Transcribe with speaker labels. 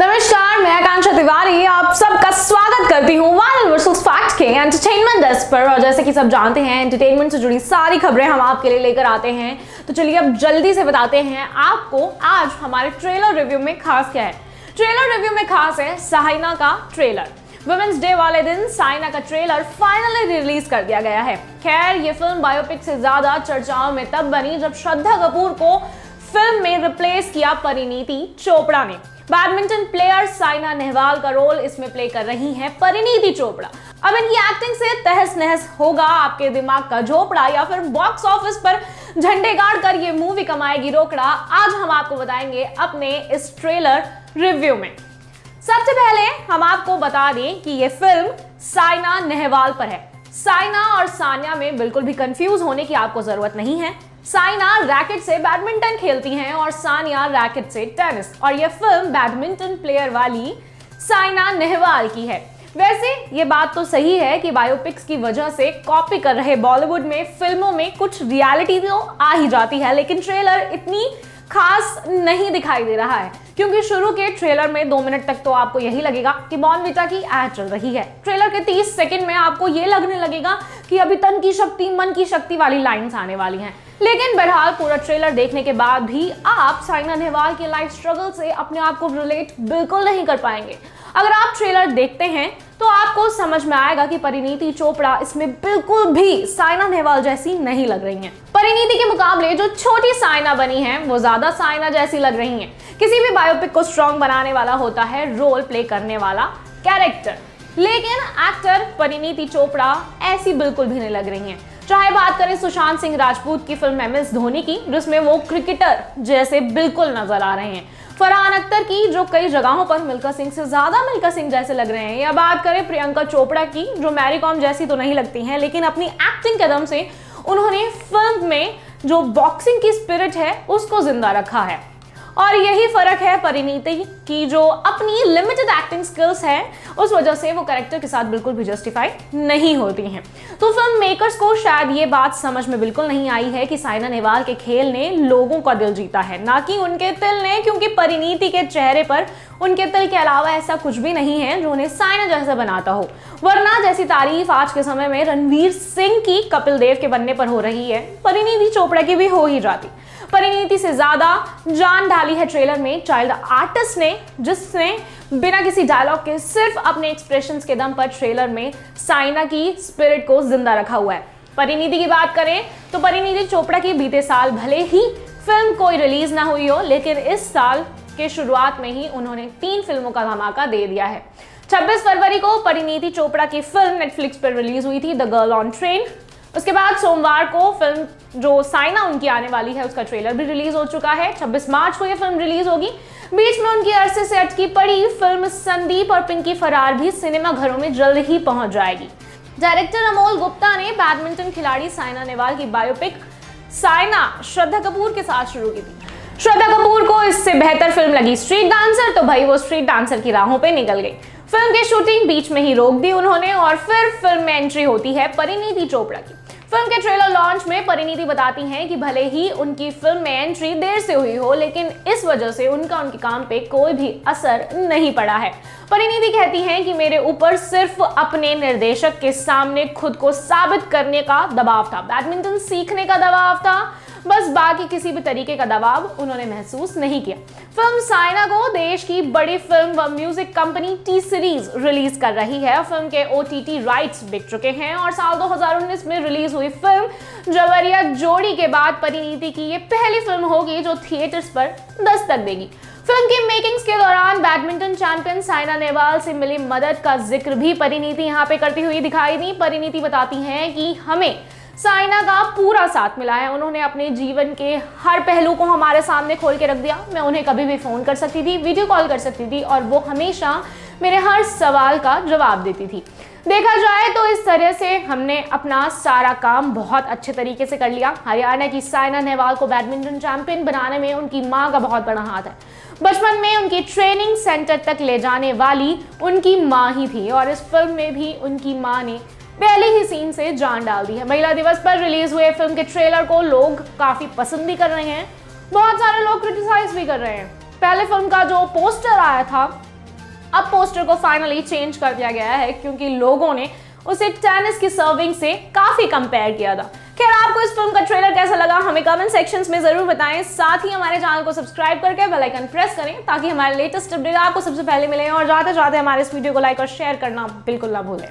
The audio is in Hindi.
Speaker 1: नमस्कार, मैं आकांक्षा तिवारी, आप सबका स्वागत करती हूँ वायरल वर्सेस फैक्ट के एंटरटेनमेंट डेस्क पर। और जैसे कि सब जानते हैं एंटरटेनमेंट से जुड़ी सारी खबरें हम आपके लिए लेकर आते हैं। तो चलिए अब जल्दी से बताते हैं आपको आज हमारे ट्रेलर रिव्यू में खास क्या है। ट्रेलर रिव्यू में खास है साइना का ट्रेलर वुमेंस डे वाले दिन साइना का ट्रेलर फाइनली रिलीज़ कर दिया गया है। खैर, ये फ़िल्म बायोपिक से ज़्यादा चर्चाओं में तब बनी जब श्रद्धा कपूर को फ़िल्म में रिप्लेस किया परिणीति चोपड़ा ने। बैडमिंटन प्लेयर साइना नेहवाल का रोल इसमें प्ले कर रही हैं परिणीति चोपड़ा। अब इनकी एक्टिंग से तहस नहस होगा आपके दिमाग का झोपड़ा या फिर बॉक्स ऑफ़िस पर झंडे गाड़ कर ये मूवी कमाएगी रोकड़ा। आज हम आपको बताएँगे अपने इस ट्रेलर रिव्यू में। सबसे पहले हम आपको बता दें कि ये फ़िल्म साइना नेहवाल पर है। साइना और सानिया में बिल्कुल भी कंफ्यूज होने की आपको ज़रूरत नहीं है। साइना रैकेट से बैडमिंटन खेलती हैं और सानिया रैकेट से टेनिस और यह फ़िल्म बैडमिंटन प्लेयर वाली साइना नेहवाल की है। वैसे, ये बात तो सही है कि बायोपिक्स की वजह से कॉपी कर रहे बॉलीवुड में फ़िल्मों में कुछ रियलिटी तो आ ही जाती है, लेकिन ट्रेलर इतनी खास नहीं दिखाई दे रहा है। क्योंकि शुरू के ट्रेलर में दो मिनट तक तो आपको यही लगेगा कि बॉनविटा की एड चल रही है। ट्रेलर के 30 सेकंड में आपको ये लगने लगेगा कि अभी तन की शक्ति, मन की शक्ति वाली लाइंस आने वाली हैं। लेकिन बहरहाल पूरा ट्रेलर देखने के बाद भी आप साइना नेहवाल के लाइफ स्ट्रगल से अपने आप को रिलेट बिल्कुल नहीं कर पाएँगे। अगर आप ट्रेलर देखते हैं तो आपको समझ में आएगा कि परिणीति चोपड़ा इसमें बिल्कुल भी साइना नेहवाल जैसी नहीं लग रही हैं। परिणीति के मुकाबले जो छोटी साइना बनी है, वो ज़्यादा साइना जैसी लग रही हैं। किसी भी बायोपिक को स्ट्रॉन्ग बनाने वाला होता है रोल प्ले करने वाला कैरेक्टर लेकिन एक्टर परिणीति चोपड़ा ऐसी बिल्कुल भी नहीं लग रही हैं। चाहे बात करें सुशांत सिंह राजपूत की फ़िल्म एम एस धोनी की, जिसमें वो क्रिकेटर जैसे बिल्कुल नज़र आ रहे हैं। फरहान अख्तर की, जो कई जगहों पर मिल्का सिंह से ज़्यादा मिल्का सिंह जैसे लग रहे हैं। या बात करें प्रियंका चोपड़ा की, जो मैरी कॉम जैसी तो नहीं लगती हैं, लेकिन अपनी एक्टिंग कदम से उन्होंने फ़िल्म में जो बॉक्सिंग की स्पिरिट है, उसको ज़िंदा रखा है। और यही फ़र्क है परिणीति की, जो अपनी लिमिटेड एक्टिंग स्किल्स है, उस वजह से वो करेक्टर के साथ बिल्कुल भी जस्टिफाई नहीं होती हैं। तो फ़िल्म मेकर्स को शायद ये बात समझ में बिल्कुल नहीं आई है कि साइना नेहवाल के खेल ने लोगों का दिल जीता है। ना कि उनके दिल ने, क्योंकि परिणीति के चेहरे पर उनके तिल के अलावा ऐसा कुछ भी नहीं है जो उन्हें साइना जैसा बनाता हो। वरना जैसी तारीफ़ आज के समय में रणवीर सिंह की कपिल देव के बनने पर हो रही है, परिणीति चोपड़ा की भी हो ही जाती। परिणीति से ज़्यादा जान डाली है ट्रेलर में चाइल्ड आर्टिस्ट ने, जिसने बिना किसी डायलॉग के सिर्फ़ अपने एक्सप्रेशन के दम पर ट्रेलर में साइना की स्पिरिट को ज़िंदा रखा हुआ है। परिणीति की बात करें तो परिणीति चोपड़ा की बीते साल भले ही फ़िल्म कोई रिलीज़ ना हुई हो, लेकिन इस साल के शुरुआत में ही उन्होंने तीन फ़िल्मों का धमाका दे दिया है। 26 फरवरी को परिणीति चोपड़ा की फ़िल्म नेटफ्लिक्स पर रिलीज़ हुई थी द गर्ल ऑन ट्रेन उसके बाद सोमवार को फ़िल्म जो साइना उनकी आने वाली है, उसका ट्रेलर भी रिलीज़ हो चुका है। 26 मार्च को यह फ़िल्म रिलीज़ होगी। बीच में उनकी अरसे से अटकी पड़ी फ़िल्म संदीप और पिंकी फरार भी सिनेमा घरों में जल्द ही पहुँच जाएगी। डायरेक्टर अमोल गुप्ता ने बैडमिंटन खिलाड़ी साइना नेहवाल की बायोपिक साइना श्रद्धा कपूर के साथ शुरू की थी। श्रद्धा कपूर को इससे बेहतर फ़िल्म लगी स्ट्रीट डांसर तो भाई वो स्ट्रीट डांसर की राहों पे निकल गई। फ़िल्म की शूटिंग बीच में ही रोक दी उन्होंने और फिर फ़िल्म में एंट्री होती है परिणीति चोपड़ा की। फ़िल्म के ट्रेलर लॉन्च में परिणीति बताती हैं कि भले ही उनकी फ़िल्म में एंट्री देर से हुई हो, लेकिन इस वजह से उनका उनके काम पे कोई भी असर नहीं पड़ा है। परिणीति कहती हैं कि मेरे ऊपर सिर्फ़ अपने निर्देशक के सामने खुद को साबित करने का दबाव था। बैडमिंटन सीखने का दबाव था बस बाकी किसी भी तरीके का दबाव उन्होंने महसूस नहीं किया। फ़िल्म साइना को देश की बड़ी फ़िल्म व music company T Series release कर रही है। फ़िल्म के ओटीटी राइट्स बिक चुके हैं और साल 2019 में रिलीज़ हुई फ़िल्म जवरिया जोड़ी के बाद परिणीति की ये पहली फ़िल्म होगी जो थिएटर्स पर दस्तक देगी। फ़िल्म की मेकिंग्स के दौरान बैडमिंटन चैंपियन साइना नेहवाल से मिली मदद का ज़िक्र भी परिणीति यहाँ पे करती हुई दिखाई दी। परिणीति बताती हैं कि हमें साइना का पूरा साथ मिला है। उन्होंने अपने जीवन के हर पहलू को हमारे सामने खोल के रख दिया। मैं उन्हें कभी भी फ़ोन कर सकती थी वीडियो कॉल कर सकती थी और वो हमेशा मेरे हर सवाल का जवाब देती थी। देखा जाए तो इस तरह से हमने अपना सारा काम बहुत अच्छे तरीके से कर लिया। हरियाणा की साइना नेहवाल को बैडमिंटन चैंपियन बनाने में उनकी माँ का बहुत बड़ा हाथ है। बचपन में उनकी ट्रेनिंग सेंटर तक ले जाने वाली उनकी माँ ही थी और इस फ़िल्म में भी उनकी माँ ने पहले ही सीन से जान डाल दी है। महिला दिवस पर रिलीज़ हुए फ़िल्म के ट्रेलर को लोग काफ़ी पसंद भी कर रहे हैं। बहुत सारे लोग क्रिटिसाइज भी कर रहे हैं। पहले फ़िल्म का जो पोस्टर आया था, अब पोस्टर को फाइनली चेंज कर दिया गया है क्योंकि लोगों ने उसे टेनिस की सर्विंग से काफ़ी कंपेयर किया था। खैर, आपको इस फ़िल्म का ट्रेलर कैसा लगा, हमें कमेंट सेक्शंस में ज़रूर बताएँ। साथ ही हमारे चैनल को सब्सक्राइब करके बेल आइकन प्रेस करें, ताकि हमारे लेटेस्ट अपडेट आपको सबसे पहले मिले। और जाते जाते हमारे इस वीडियो को लाइक और शेयर करना बिल्कुल ना भूलें।